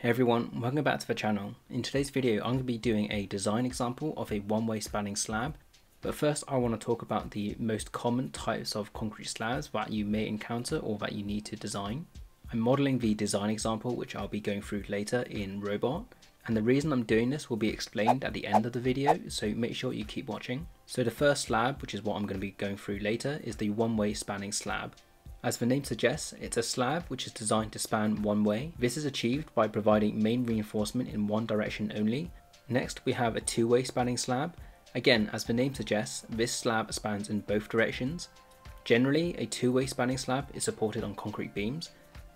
Hey everyone, welcome back to the channel. In today's video I'm going to be doing a design example of a one-way spanning slab. But first I want to talk about the most common types of concrete slabs that you may encounter or that you need to design. I'm modeling the design example which I'll be going through later in Robot. And the reason I'm doing this will be explained at the end of the video, so make sure you keep watching. So the first slab, which is what I'm going to be going through later, is the one-way spanning slab. As the name suggests, it's a slab which is designed to span one way. This is achieved by providing main reinforcement in one direction only. Next we have a two-way spanning slab. Again, as the name suggests, this slab spans in both directions. Generally, a two-way spanning slab is supported on concrete beams.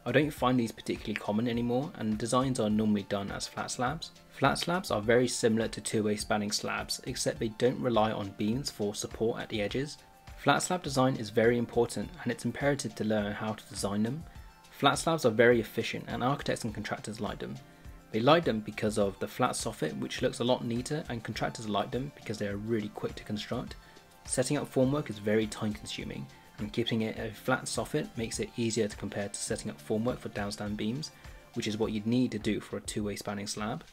I don't find these particularly common anymore and designs are normally done as flat slabs. Flat slabs are very similar to two-way spanning slabs except they don't rely on beams for support at the edges Flat slab design is very important and it's imperative to learn how to design them. Flat slabs are very efficient and architects and contractors like them. They like them because of the flat soffit which looks a lot neater and contractors like them because they are really quick to construct. Setting up formwork is very time consuming and keeping it a flat soffit makes it easier to compare to setting up formwork for downstand beams which is what you'd need to do for a two-way spanning slab.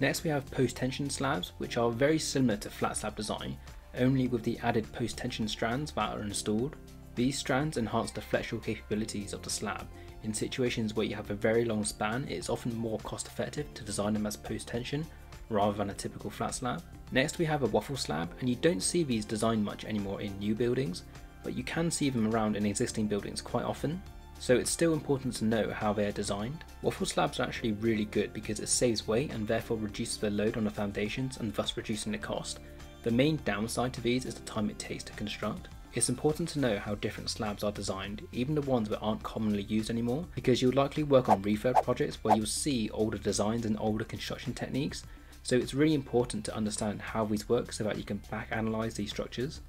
Next we have post-tension slabs which are very similar to flat slab design only with the added post-tension strands that are installed. These strands enhance the flexural capabilities of the slab. In situations where you have a very long span, it is often more cost effective to design them as post-tension rather than a typical flat slab. Next we have a waffle slab, and you don't see these designed much anymore in new buildings, but you can see them around in existing buildings quite often, so it's still important to know how they are designed. Waffle slabs are actually really good because it saves weight and therefore reduces the load on the foundations and thus reducing the cost, the main downside to these is the time it takes to construct. It's important to know how different slabs are designed, even the ones that aren't commonly used anymore, because you'll likely work on refurb projects where you'll see older designs and older construction techniques, so it's really important to understand how these work so that you can back analyze these structures.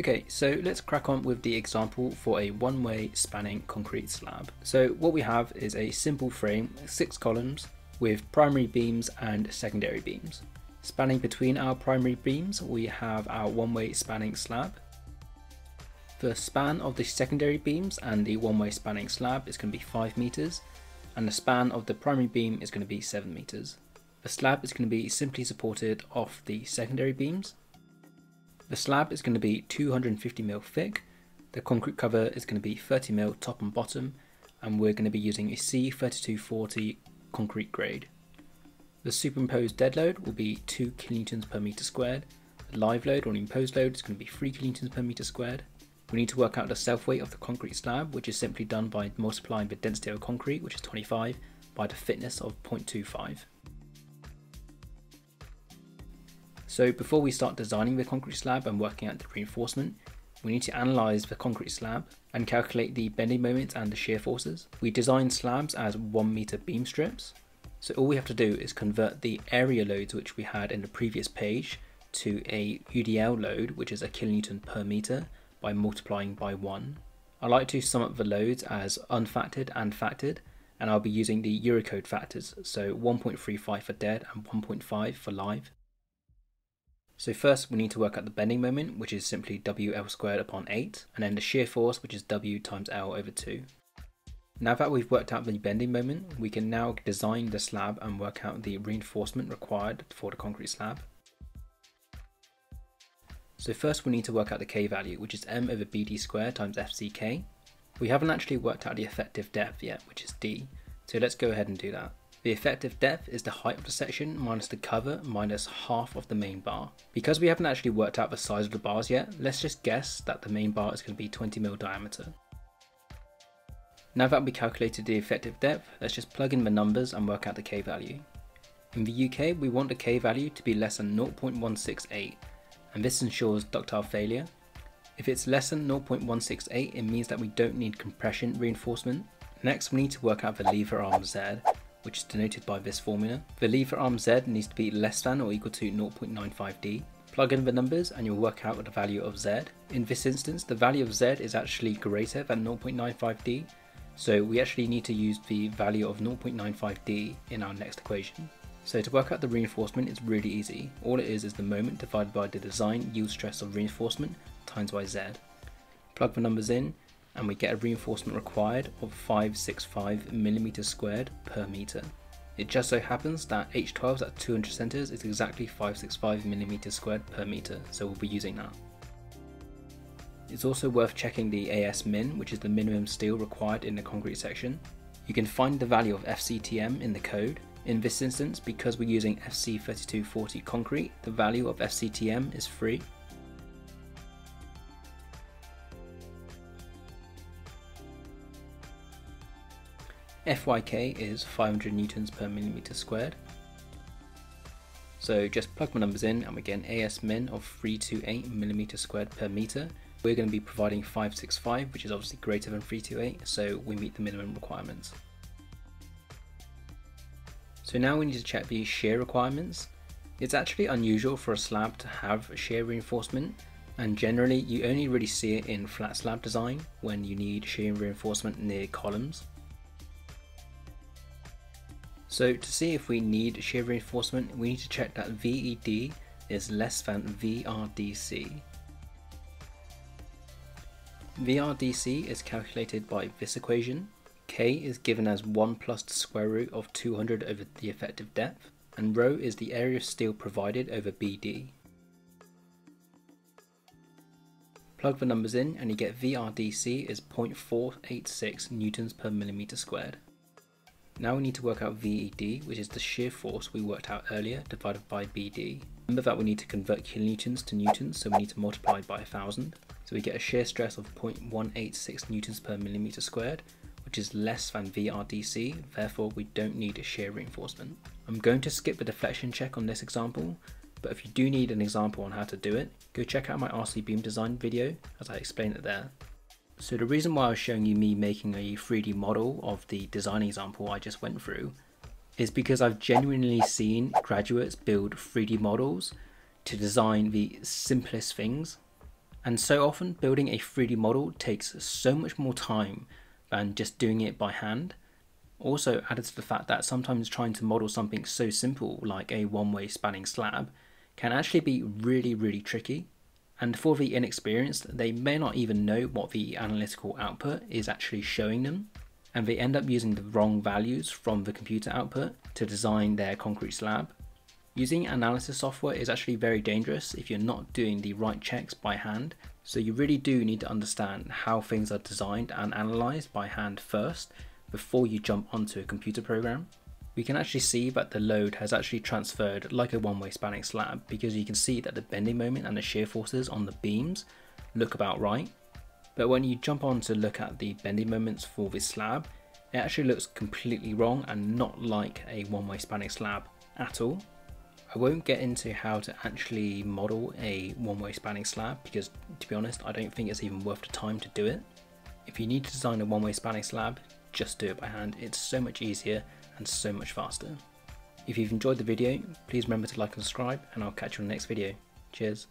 Okay, so let's crack on with the example for a one-way spanning concrete slab. So what we have is a simple frame, six columns, with primary beams and secondary beams. Spanning between our primary beams, we have our one-way spanning slab. The span of the secondary beams and the one-way spanning slab is going to be 5 meters, and the span of the primary beam is going to be 7 meters. The slab is going to be simply supported off the secondary beams. The slab is going to be 250mm thick, the concrete cover is going to be 30mm top and bottom, and we're going to be using a C3240 concrete grade. The superimposed dead load will be 2 kilonewtons per meter squared. The live load or imposed load is going to be 3 kilonewtons per meter squared. We need to work out the self weight of the concrete slab, which is simply done by multiplying the density of concrete, which is 25, by the thickness of 0.25. So before we start designing the concrete slab and working out the reinforcement, we need to analyse the concrete slab and calculate the bending moments and the shear forces. We design slabs as 1 meter beam strips. So all we have to do is convert the area loads which we had in the previous page to a UDL load which is a kilonewton per meter by multiplying by 1. I like to sum up the loads as unfactored and factored and I'll be using the Eurocode factors so 1.35 for dead and 1.5 for live. So first we need to work out the bending moment, which is simply WL squared upon 8, and then the shear force, which is W times L over 2. Now that we've worked out the bending moment, we can now design the slab and work out the reinforcement required for the concrete slab. So first we need to work out the K value, which is M over BD squared times FCK. We haven't actually worked out the effective depth yet, which is D, so let's go ahead and do that. The effective depth is the height of the section minus the cover minus half of the main bar. Because we haven't actually worked out the size of the bars yet, let's just guess that the main bar is going to be 20mm diameter. Now that we calculated the effective depth, let's just plug in the numbers and work out the K value. In the UK, we want the K value to be less than 0.168, and this ensures ductile failure. If it's less than 0.168, it means that we don't need compression reinforcement. Next, we need to work out the lever arm Z, which is denoted by this formula. The lever arm Z needs to be less than or equal to 0.95D. Plug in the numbers and you'll work out the value of Z. In this instance, the value of Z is actually greater than 0.95D, so we actually need to use the value of 0.95D in our next equation. So to work out the reinforcement it's really easy. All it is is the moment divided by the design yield stress of reinforcement times by Z. Plug the numbers in and we get a reinforcement required of 565 millimeters squared per meter. It just so happens that H12s at 200 centers is exactly 565 millimeters squared per meter, so we'll be using that. It's also worth checking the AS min, which is the minimum steel required in the concrete section. You can find the value of FCTM in the code. In this instance, because we're using FC3240 concrete, the value of FCTM is free. FYK is 500 newtons per millimeter squared. So just plug my numbers in and we get an AS min of 328 millimeter squared per meter. We're going to be providing 565, which is obviously greater than 328, so we meet the minimum requirements. So now we need to check the shear requirements. It's actually unusual for a slab to have shear reinforcement, and generally you only really see it in flat slab design when you need shear reinforcement near columns. So to see if we need shear reinforcement, we need to check that VED is less than VRDC. VRDC is calculated by this equation. K is given as 1 plus the square root of 200 over the effective depth, and rho is the area of steel provided over BD. Plug the numbers in and you get VRDC is 0.486 newtons per millimeter squared. Now we need to work out VED, which is the shear force we worked out earlier, divided by BD. Remember that we need to convert kilonewtons to newtons, so we need to multiply by 1000. So we get a shear stress of 0.186 newtons per millimeter squared, which is less than VRDC, therefore we don't need a shear reinforcement. I'm going to skip the deflection check on this example, but if you do need an example on how to do it, go check out my RC beam design video as I explain it there. So the reason why I was showing you me making a 3D model of the design example I just went through is because I've genuinely seen graduates build 3D models to design the simplest things and so often building a 3D model takes so much more time than just doing it by hand. Also added to the fact that sometimes trying to model something so simple like a one-way spanning slab can actually be really really tricky. And for the inexperienced, they may not even know what the analytical output is actually showing them, and they end up using the wrong values from the computer output to design their concrete slab. Using analysis software is actually very dangerous if you're not doing the right checks by hand, so you really do need to understand how things are designed and analysed by hand first before you jump onto a computer program. We can actually see that the load has actually transferred like a one-way spanning slab because you can see that the bending moment and the shear forces on the beams look about right. But when you jump on to look at the bending moments for this slab, it actually looks completely wrong and not like a one-way spanning slab at all. I won't get into how to actually model a one-way spanning slab because to be honest I don't think it's even worth the time to do it. If you need to design a one-way spanning slab, just do it by hand, it's so much easier and so much faster. If you've enjoyed the video, please remember to like and subscribe and I'll catch you in the next video. Cheers.